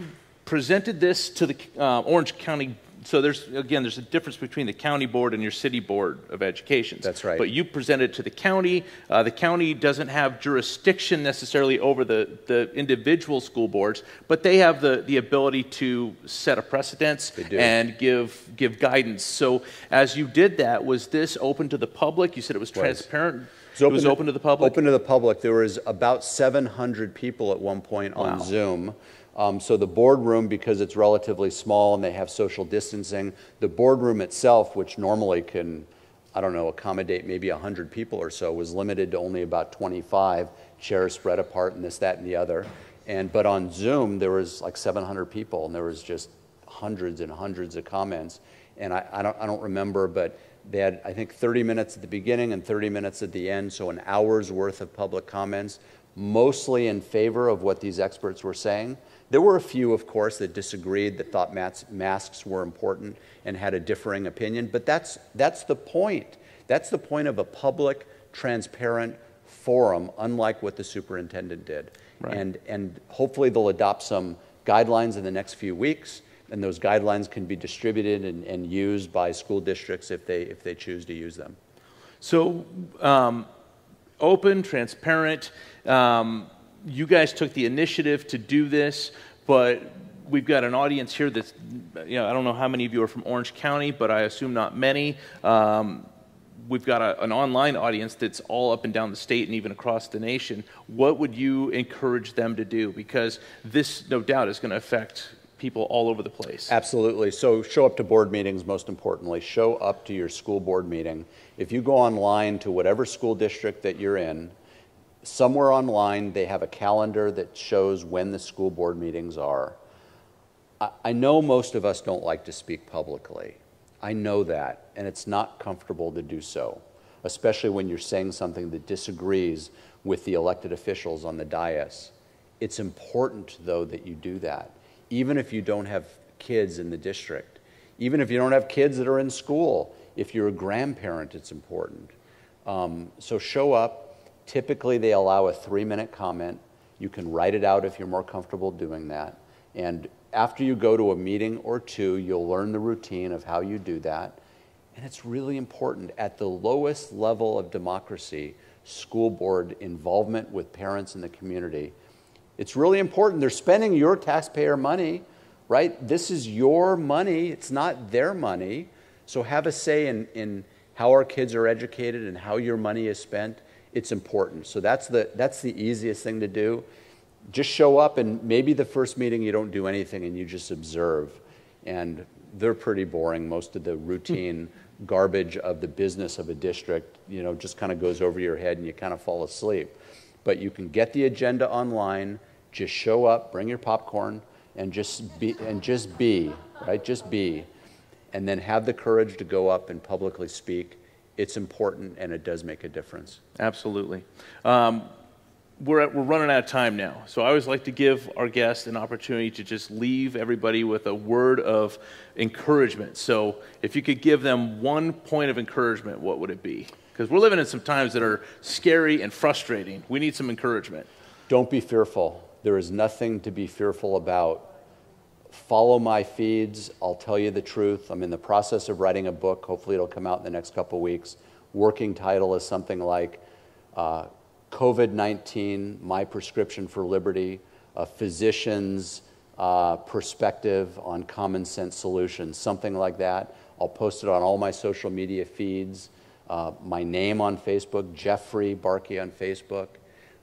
presented this to the uh, Orange County so there's again there's a difference between the county board and your city board of education. That's right. But you presented to the county. Uh, the county doesn't have jurisdiction necessarily over the, the individual school boards but they have the, the ability to set a precedence and give give guidance. So as you did that was this open to the public? You said it was, was. transparent? It was, open, it was to, open to the public? open to the public. There was about 700 people at one point wow. on zoom um, so the boardroom, because it's relatively small and they have social distancing, the boardroom itself, which normally can, I don't know, accommodate maybe 100 people or so, was limited to only about 25 chairs spread apart and this, that, and the other. And but on Zoom, there was like 700 people, and there was just hundreds and hundreds of comments. And I, I don't, I don't remember, but they had, I think, 30 minutes at the beginning and 30 minutes at the end, so an hour's worth of public comments, mostly in favor of what these experts were saying. There were a few, of course, that disagreed, that thought masks were important and had a differing opinion, but that's, that's the point. That's the point of a public, transparent forum, unlike what the superintendent did. Right. And, and hopefully they'll adopt some guidelines in the next few weeks, and those guidelines can be distributed and, and used by school districts if they, if they choose to use them. So, um, open, transparent, um, you guys took the initiative to do this, but we've got an audience here that's, you know, I don't know how many of you are from Orange County, but I assume not many. Um, we've got a, an online audience that's all up and down the state and even across the nation. What would you encourage them to do? Because this, no doubt, is going to affect people all over the place. Absolutely. So show up to board meetings, most importantly. Show up to your school board meeting. If you go online to whatever school district that you're in, somewhere online they have a calendar that shows when the school board meetings are. I, I know most of us don't like to speak publicly. I know that, and it's not comfortable to do so, especially when you're saying something that disagrees with the elected officials on the dais. It's important, though, that you do that, even if you don't have kids in the district, even if you don't have kids that are in school. If you're a grandparent, it's important. Um, so show up, Typically, they allow a three minute comment. You can write it out if you're more comfortable doing that. And after you go to a meeting or two, you'll learn the routine of how you do that. And it's really important at the lowest level of democracy, school board involvement with parents in the community. It's really important. They're spending your taxpayer money, right? This is your money, it's not their money. So have a say in, in how our kids are educated and how your money is spent it's important. So that's the, that's the easiest thing to do. Just show up, and maybe the first meeting you don't do anything and you just observe. And they're pretty boring. Most of the routine garbage of the business of a district, you know, just kind of goes over your head and you kind of fall asleep. But you can get the agenda online, just show up, bring your popcorn, and just be, and just be, right? Just be. And then have the courage to go up and publicly speak it's important and it does make a difference. Absolutely. Um, we're, at, we're running out of time now. So I always like to give our guests an opportunity to just leave everybody with a word of encouragement. So if you could give them one point of encouragement, what would it be? Because we're living in some times that are scary and frustrating. We need some encouragement. Don't be fearful. There is nothing to be fearful about follow my feeds. I'll tell you the truth. I'm in the process of writing a book. Hopefully, it'll come out in the next couple weeks. Working title is something like uh, COVID 19 My Prescription for Liberty, a physician's uh, perspective on common sense solutions, something like that. I'll post it on all my social media feeds. Uh, my name on Facebook, Jeffrey Barke on Facebook,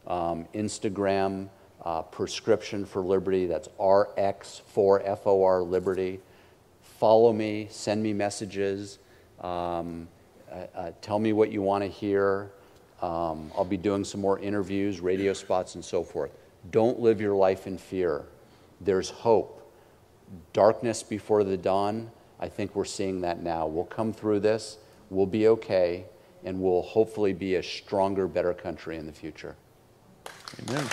um, Instagram, uh, prescription for liberty. That's RX for FOR Liberty. Follow me, send me messages, um, uh, uh, tell me what you want to hear. Um, I'll be doing some more interviews, radio spots, and so forth. Don't live your life in fear. There's hope. Darkness before the dawn, I think we're seeing that now. We'll come through this, we'll be okay, and we'll hopefully be a stronger, better country in the future. Amen.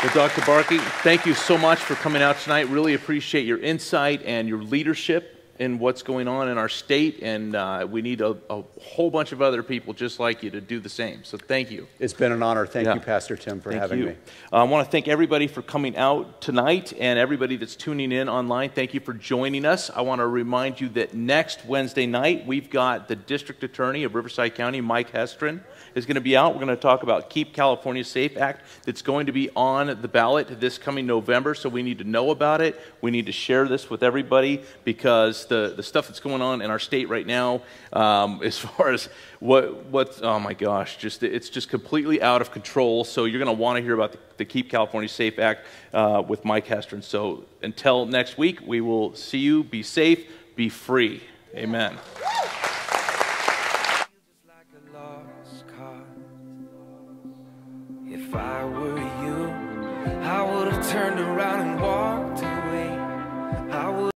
Well, Dr. Barke, thank you so much for coming out tonight. Really appreciate your insight and your leadership in what's going on in our state, and uh, we need a, a, whole bunch of other people just like you to do the same. So thank you. It's been an honor. Thank yeah. you, Pastor Tim, for thank having you. me. Uh, I want to thank everybody for coming out tonight and everybody that's tuning in online. Thank you for joining us. I want to remind you that next Wednesday night, we've got the District Attorney of Riverside County, Mike Hestrin, is going to be out. We're going to talk about Keep California Safe Act that's going to be on the ballot this coming November, so we need to know about it. We need to share this with everybody because the, the stuff that's going on in our state right now, um, as far as what, what, oh my gosh, just it's just completely out of control. So you're going to want to hear about the, the, Keep California Safe Act uh, with Mike Hestrin. So until next week, we will see you. Be safe, be free. Amen. If I were you, I would have turned around and walked